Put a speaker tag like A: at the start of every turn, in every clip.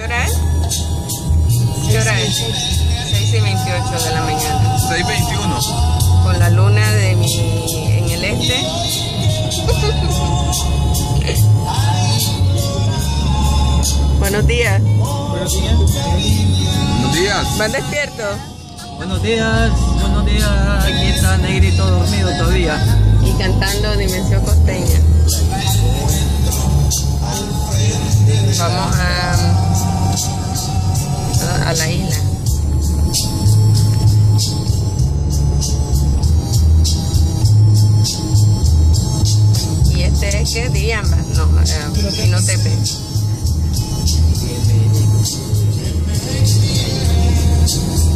A: ¿Qué hora es? ¿Qué hora es? 6 y 28 de la mañana.
B: 6.21.
A: Con la luna de mi, en el este. Buenos días.
C: Buenos días.
B: Buenos días.
A: ¿Van despiertos?
C: Buenos días. Buenos días. Aquí está Negrito dormido todavía.
A: Y cantando Dimensión Costeña. La isla. Y este es que Diamba, no, uh, Pinotepe.
B: En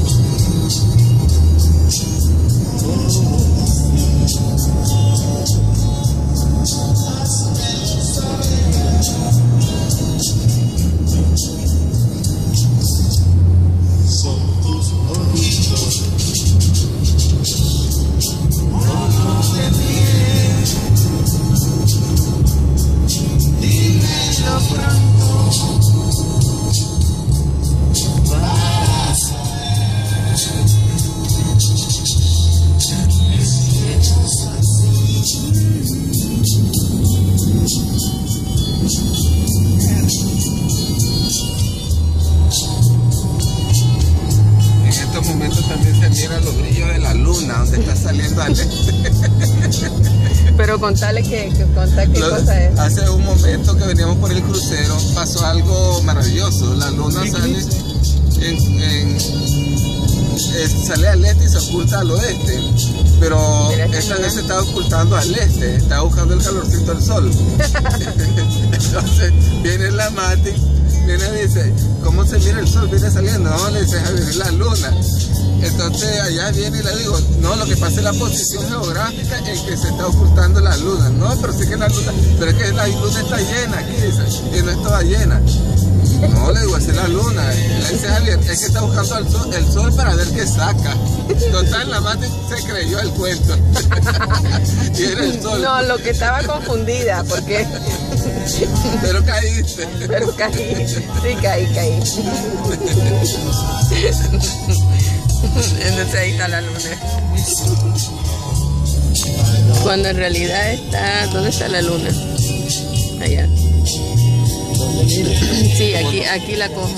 B: miran los brillos de la luna, donde está saliendo al este.
A: Pero contale que, que contar qué
B: Lo-
A: cosa es.
B: Hace un momento que veníamos por el crucero, pasó algo maravilloso. La luna sale, en- en- sale al este y se oculta al oeste. Pero esta vez se está ocultando al este, está buscando el calorcito del sol. Entonces viene la Mati, viene y dice, ¿cómo se mira el sol? Viene saliendo, no, le dice, Javier, es la luna. Entonces allá viene y le digo, no, lo que pasa es la posición geográfica en que se está ocultando la luna. No, pero sí que la luna, pero es que la luna está llena aquí, dice, y no es toda llena. No, le digo, esa es la luna. Le dice Javier, es que está buscando el sol, el sol para ver qué saca. Total, la Mati se creyó el cuento. y era el sol.
A: No, lo que estaba confundida, porque.
B: Pero caíste.
A: Pero caí, sí caí, caí. Entonces ahí está la luna. Cuando en realidad está, ¿dónde está la luna? Allá. Sí, aquí, aquí la cojo.